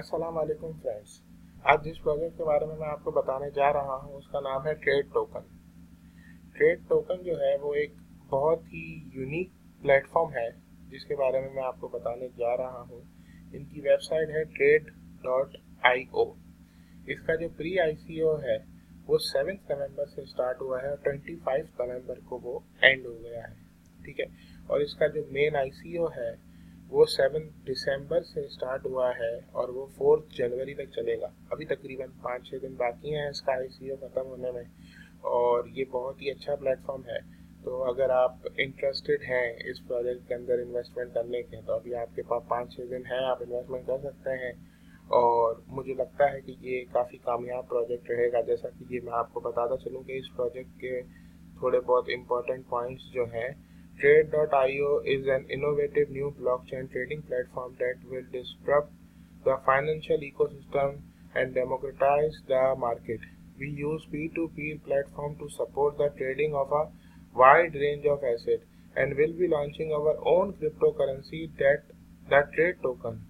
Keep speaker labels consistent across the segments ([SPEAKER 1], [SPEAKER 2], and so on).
[SPEAKER 1] अस्सलाम वालेकुम फ्रेंड्स आज जिस प्रोजेक्ट के बारे में मैं आपको बताने जा रहा हूँ, उसका नाम है ट्रेड टोकन ट्रेड टोकन जो है, वो एक बहुत ही यूनिक प्लेटफॉर्म है, जिसके बारे में मैं आपको बताने जा रहा हूँ। इनकी वेबसाइट है ट्रेड डॉट आई ओ इसका जो प्री आई है, वो सेवेंथ नवंबर से स्टार्ट हुआ है और ट्वेंटी फाइव नवंबर को वो एंड हो गया है, ठीक है? और इसका जो मेन आई है वो सेवन दिसंबर से स्टार्ट हुआ है और वो फोर्थ जनवरी तक चलेगा। अभी तकरीबन पाँच छः दिन बाकी हैं इसका आई सी ख़त्म होने में और ये बहुत ही अच्छा प्लेटफॉर्म है। तो अगर आप इंटरेस्टेड हैं इस प्रोजेक्ट के अंदर इन्वेस्टमेंट करने के तो अभी आपके पास पाँच छः दिन हैं, आप इन्वेस्टमेंट कर सकते हैं। और मुझे लगता है कि ये काफ़ी कामयाब प्रोजेक्ट रहेगा। जैसा कि ये मैं आपको बताता चलूँ कि इस प्रोजेक्ट के थोड़े बहुत इम्पोर्टेंट पॉइंट्स जो हैं Trade.io is an innovative new blockchain trading platform that will disrupt the financial ecosystem and democratize the market. We use P2P platform to support the trading of a wide range of assets and will be launching our own cryptocurrency that the trade token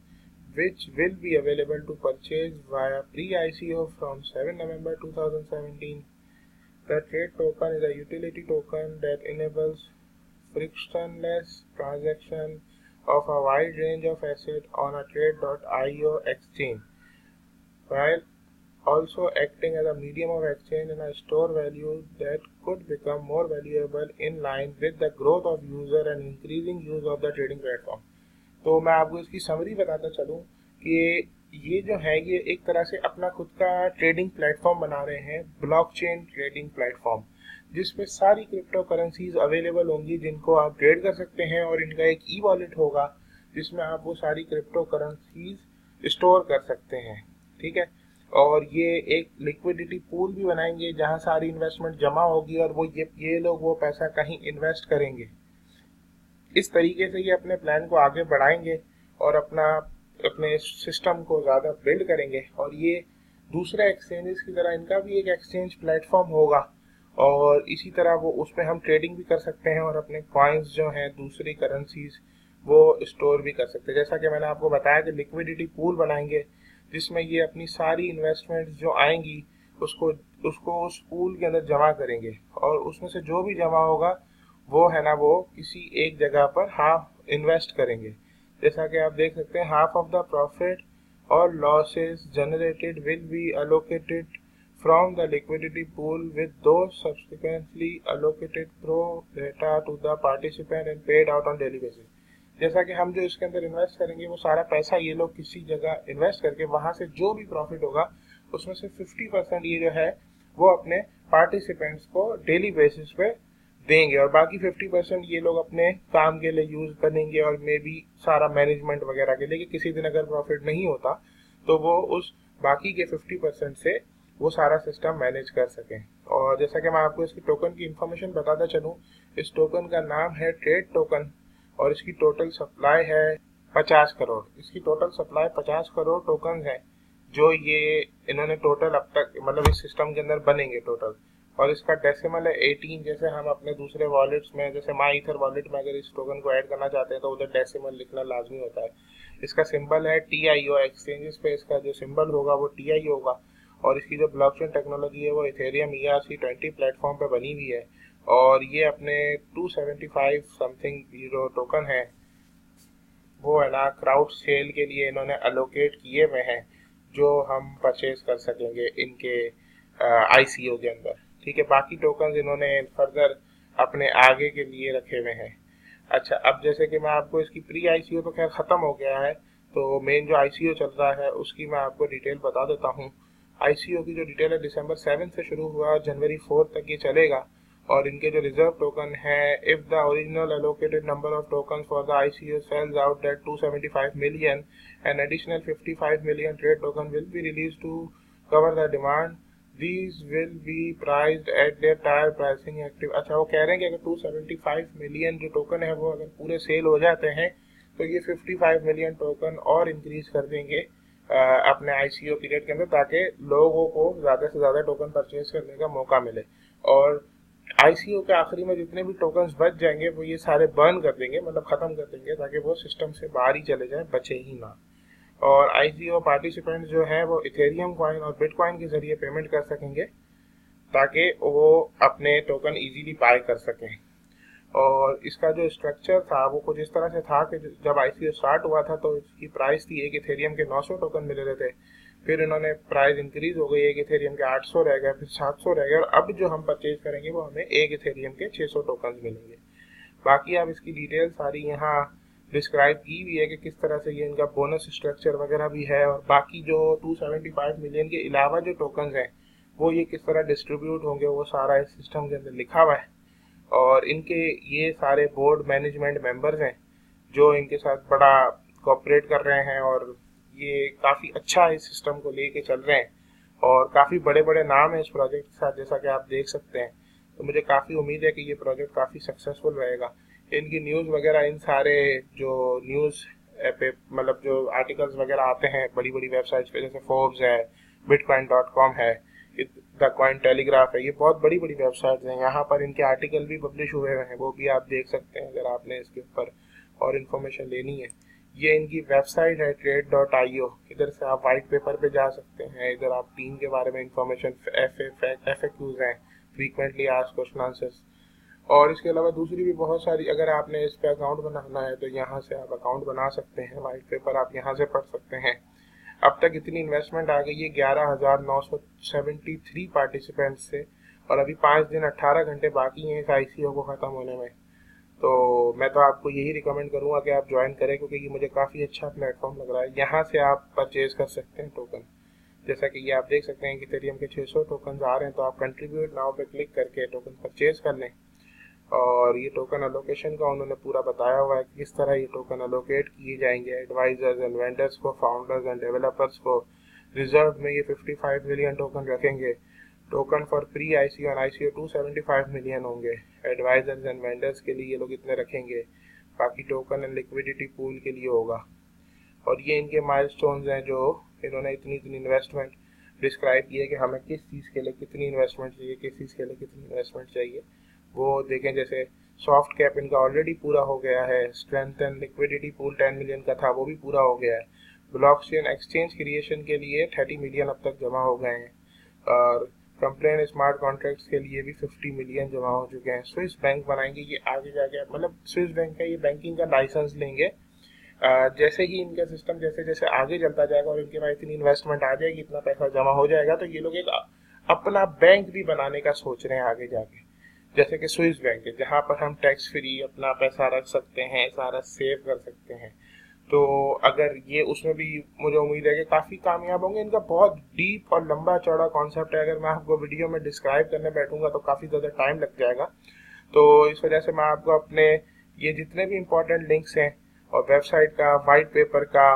[SPEAKER 1] which will be available to purchase via pre-ICO from 7 November 2017. The trade token is a utility token that enables frictionless transaction of a wide range of assets on a trade.io exchange, while also acting as a medium of exchange and a store value that could become more valuable in line with the growth of user and increasing use of the trading platform. तो मैं आपको इसकी summary बताता चलूँ कि ये जो है ये एक तरह से अपना खुद का ट्रेडिंग प्लेटफॉर्म बना रहे हैं ब्लॉकचेन ट्रेडिंग प्लेटफॉर्म जिसमें सारी क्रिप्टो करेंसीज अवेलेबल होंगी, जिनको आप ट्रेड कर सकते हैं और इनका एक ई वॉलेट होगा, जिसमें आप वो सारी क्रिप्टो करेंसीज स्टोर कर सकते हैं, ठीक है? और ये एक लिक्विडिटी पूल भी बनाएँगे, जहाँ सारी इन्वेस्टमेंट जमा होगी और वो ये ये लोग वो पैसा कहीं इन्वेस्ट करेंगे। इस तरीके से ये अपने प्लान को आगे बढ़ाएँगे और अपना, अपने सिस्टम को ज़्यादा बिल्ड करेंगे। और ये दूसरे एक्सचेंजेस की तरह इनका भी एक एक्सचेंज प्लेटफॉर्म होगा। और इसी तरह वो उसमें हम ट्रेडिंग भी कर सकते हैं और अपने कॉइन्स जो हैं, दूसरी करेंसीज वो स्टोर भी कर सकते हैं। जैसा कि मैंने आपको बताया कि लिक्विडिटी पूल बनाएँगे, जिसमें ये अपनी सारी इन्वेस्टमेंट जो आएँगी, उसको उसको उस पूल के अंदर जमा करेंगे। और उसमें से जो भी जमा होगा, वो है ना, वो किसी एक जगह पर हाफ़ इन्वेस्ट करेंगे। जैसा कि आप देख सकते हैं हाफ़ ऑफ़ द प्रॉफिट और losses generated will be allocated from the liquidity pool with those subsequently allocated pro rata to the participant and paid out on daily basis. जैसा कि हम जो इसके अंदर इन्वेस्ट करेंगे, वो सारा पैसा ये लोग किसी जगह इन्वेस्ट करके वहाँ से जो भी प्रॉफिट होगा, उसमें से 50 परसेंट ये जो है, वो अपने पार्टिसिपेंट्स को डेली बेसिस पे देंगे और बाकी 50 परसेंट ये लोग अपने काम के लिए यूज़ करेंगे और मे बी सारा मैनेजमेंट वगैरह के लिए कि किसी दिन अगर प्रॉफिट नहीं होता तो वो उस बाकी के 50 परसेंट से वो सारा सिस्टम मैनेज कर सकें। और जैसा कि मैं आपको इसकी टोकन की इंफॉर्मेशन बताता चलूँ, इस टोकन का नाम है ट्रेड टोकन और इसकी टोटल सप्लाई है पचास करोड़। इसकी टोटल सप्लाई पचास करोड़ टोकन है, जो ये इन्होंने टोटल अब तक मतलब इस सिस्टम के अंदर बनेंगे टोटल और इसका डेसिमल है 18 जैसे हम अपने दूसरे वॉलेट्स में, जैसे माई इथर वॉलेट में अगर इस टोकन को ऐड करना चाहते हैं तो उधर डेसिमल लिखना लाजमी होता है। इसका सिंबल है टी आई ओ एक्सचेंजेस पे इसका जो सिंबल होगा वो टी आई होगा। और इसकी जो ब्लॉकचेन टेक्नोलॉजी है, वो Ethereum E R C twenty platform पे बनी हुई है। और ये अपने 275 समथिंग जो टोकन है। वो है ना क्राउड सेल के लिए इन्होंने अलोकेट किए हुए हैं, जो हम परचेज कर सकेंगे इनके आईसीओ के अंदर। ठीक है, बाकी टोकन इन्होंने फर्दर अपने आगे के लिए रखे हुए हैं। अच्छा अब जैसे कि मैं आपको इसकी प्री आईसीओ तो खैर ख़त्म हो गया है तो मेन जो आईसीओ चल रहा है, उसकी मैं आपको डिटेल बता देता हूँ। आईसीओ की जो डिटेल है दिसंबर सेवन से शुरू हुआ और जनवरी फोर तक ये चलेगा। और इनके जो रिज़र्व टोकन है if the original allocated number of token for the ICO sales out that 275 million and additional 55 million trade token will be release to cover the demand these will be priced at their tier pricing active अच्छा वो कह रहे हैं कि अगर 275 million जो token है, वो अगर पूरे सेल हो जाते हैं तो ये 55 मिलियन टोकन और इंक्रीज कर देंगे। अपने आईसीओ पीरियड के अंदर ताकि लोगों को ज़्यादा से ज़्यादा टोकन परचेज करने का मौका मिले। और आईसीओ के आखिरी में जितने भी टोकन बच जाएँगे, वो ये सारे बर्न कर देंगे मतलब ख़त्म कर देंगे, ताकि वो सिस्टम से बाहर ही चले जाए, बचे ही ना। और आई पार्टिसिपेंट जो है, वो इथेरियम कॉइन और बिटकॉइन के ज़रिए पेमेंट कर सकेंगे, ताकि वो अपने टोकन इजीली बाय कर सकें। और इसका जो स्ट्रक्चर था, वो कुछ इस तरह से था कि जब आई स्टार्ट हुआ था तो इसकी प्राइस थी एक इथेरियम के 900 टोकन मिल रहे थे फिर इन्होंने प्राइस इंक्रीज हो गई, एक इथेरियम के 800 रह गए फिर 700 रह गए और अब जो हम परचेज करेंगे, वो हमें एक इथेरियम के 600 टोकन मिलेंगे। बाकी अब इसकी डिटेल सारी यहाँ डिस्क्राइब की हुई है कि किस तरह से ये इनका बोनस स्ट्रक्चर वगैरह भी है, और बाकी जो 275 मिलियन के अलावा जो टोकन हैं, वो ये किस तरह डिस्ट्रीब्यूट होंगे, वो सारा इस सिस्टम के अंदर लिखा हुआ है। और इनके ये सारे बोर्ड मैनेजमेंट मेंबर्स हैं, जो इनके साथ बड़ा कोऑपरेट कर रहे हैं और ये काफ़ी अच्छा इस सिस्टम को लेके चल रहे हैं। और काफ़ी बड़े बड़े नाम हैं इस प्रोजेक्ट के साथ, जैसा कि आप देख सकते हैं। तो मुझे काफ़ी उम्मीद है कि ये प्रोजेक्ट काफ़ी सक्सेसफुल रहेगा। इनकी न्यूज़ वगैरह, इन सारे जो न्यूज़ पे मतलब जो आर्टिकल्स वगैरह आते हैं बड़ी बड़ी वेबसाइट्स पे, जैसे फोर्ब्स है बिटकॉइन डॉट कॉम है द कॉइन टेलीग्राफ है, ये बहुत बड़ी बड़ी वेबसाइट्स हैं। यहाँ पर इनके आर्टिकल भी पब्लिश हुए हैं, वो भी आप देख सकते हैं अगर आपने इसके ऊपर और इन्फॉर्मेशन लेनी है। ये इनकी वेबसाइट है ट्रेड डॉट आई ओ इधर से आप वाइट पेपर पे जा सकते हैं, इधर आप टीम के बारे में इंफॉर्मेशन एफ़ एफ़ हैं फ्रीक्वेंटली आज क्वेश्चन आंसर्स और इसके अलावा दूसरी भी बहुत सारी, अगर आपने इस पे अकाउंट बनाना है तो यहाँ से आप अकाउंट बना सकते हैं वाइट पेपर आप यहाँ से पढ़ सकते हैं। अब तक इतनी इन्वेस्टमेंट आ गई है, ग्यारह हज़ार नौ सौ सेवेंटी थ्री पार्टिसिपेंट्स से, और अभी पाँच दिन अट्ठारह घंटे बाकी हैं इस आईसीओ को ख़त्म होने में। तो मैं तो आपको यही रिकमेंड करूँगा कि आप ज्वाइन करें, क्योंकि ये मुझे काफ़ी अच्छा प्लेटफॉर्म लग रहा है। यहाँ से आप परचेज कर सकते हैं टोकन जैसा कि ये आप देख सकते हैं कि तेरियम के 600 टोकन आ रहे हैं तो आप कंट्रीब्यूट नाव पे क्लिक करके टोकन परचेज कर लें। और ये टोकन अलोकेशन का उन्होंने पूरा बताया हुआ है कि किस तरह ये टोकन अलोकेट किए जाएँगे एडवाइजर्स एंड वेंडर्स को फाउंडर्स एंड डेवलपर्स को। रिज़र्व में ये 55 मिलियन टोकन रखेंगे। Token for pre I C और आई सी टू मिलियन होंगे। एडवाइजर्स एंड वेंडर्स के लिए ये लोग इतने रखेंगे। बाकी टोकन एंड लिक्विडिटी पूल के लिए होगा। और ये इनके माइल हैं जो इन्होंने इतनी इतनी इन्वेस्टमेंट डिस्क्राइब की कि हमें किस चीज़ के लिए कितनी इन्वेस्टमेंट चाहिए, किस चीज़ के लिए कितनी इन्वेस्टमेंट चाहिए। वो देखें, जैसे सॉफ्ट कैप इनका ऑलरेडी पूरा हो गया है strength and liquidity pool ten million का था, वो भी पूरा हो गया है। ब्लॉक एक्सचेंज क्रिएशन के लिए थर्टी मिलियन अब तक जमा हो गए हैं। और कंप्लेन स्मार्ट कॉन्ट्रैक्ट्स के लिए भी 50 मिलियन जमा हो चुके हैं। स्विस बैंक बनाएँगे, ये आगे जाके मतलब स्विस बैंक का ये बैंकिंग का लाइसेंस लेंगे। जैसे ही इनका सिस्टम जैसे जैसे आगे चलता जाएगा और इनके पास इतनी इन्वेस्टमेंट आ जाएगी, इतना पैसा जमा हो जाएगा तो ये लोग एक अपना बैंक भी बनाने का सोच रहे हैं आगे जाके। जैसे कि स्विस बैंक है, जहाँ पर हम टैक्स फ्री अपना पैसा रख सकते हैं, सारा सेव कर सकते हैं। तो अगर ये उसमें भी मुझे उम्मीद है कि काफ़ी कामयाब होंगे। इनका बहुत डीप और लंबा चौड़ा कॉन्सेप्ट है। अगर मैं आपको वीडियो में डिस्क्राइब करने बैठूँगा तो काफ़ी ज़्यादा टाइम लग जाएगा। तो इस वजह से मैं आपको अपने ये जितने भी इम्पोर्टेंट लिंक्स हैं और वेबसाइट का वाइट पेपर का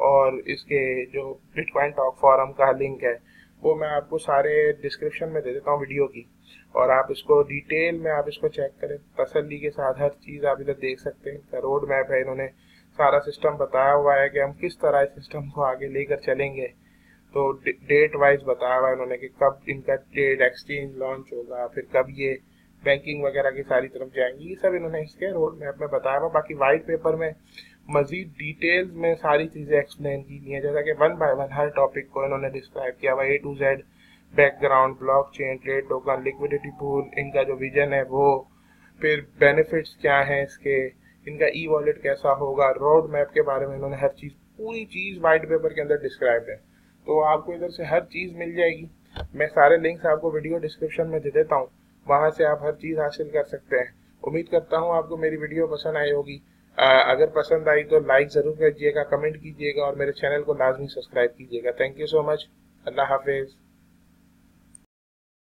[SPEAKER 1] और इसके जो बिटकॉइन टॉक फॉरम का लिंक है, वो मैं आपको सारे डिस्क्रिप्शन में दे देता हूँ वीडियो की। और आप इसको डिटेल में आप इसको चेक करें। तसल्ली के साथ हर चीज़ आप इधर देख सकते हैं। रोड मैप है, इन्होंने सारा सिस्टम बताया हुआ है कि हम किस तरह इस सिस्टम को आगे लेकर चलेंगे। तो डेट वाइज बताया हुआ है उन्होंने कि कब इनका ट्रेड एक्सचेंज लॉन्च होगा, फिर कब ये बैंकिंग वगैरह की सारी तरफ़ जाएँगी। ये सब इन्होंने इसके रोड मैप में बताया हुआ। बाकी वाइट पेपर में मजीद डिटेल्स में सारी चीज़ें एक्सप्लेन की गई हैं। जैसा कि वन बाय वन हर टॉपिक को इन्होंने डिस्क्राइब किया हुआ A to Z background blockchain trade token liquidity pool इनका जो विजन है वो, फिर बेनिफिट्स क्या हैं इसके, इनका ई वॉलेट कैसा होगा रोड मैप के बारे में इन्होंने हर चीज़, पूरी चीज़ वाइट पेपर के अंदर डिस्क्राइब है। तो आपको इधर से हर चीज़ मिल जाएगी। मैं सारे लिंक्स आपको वीडियो डिस्क्रिप्शन में दे देता हूँ। वहाँ से आप हर चीज़ हासिल कर सकते हैं। उम्मीद करता हूँ आपको मेरी वीडियो पसंद आई होगी। अगर पसंद आई तो लाइक ज़रूर कीजिएगा कमेंट कीजिएगा और मेरे चैनल को लाजमी सब्सक्राइब कीजिएगा। थैंक यू सो मच अल्लाह हाफिज़।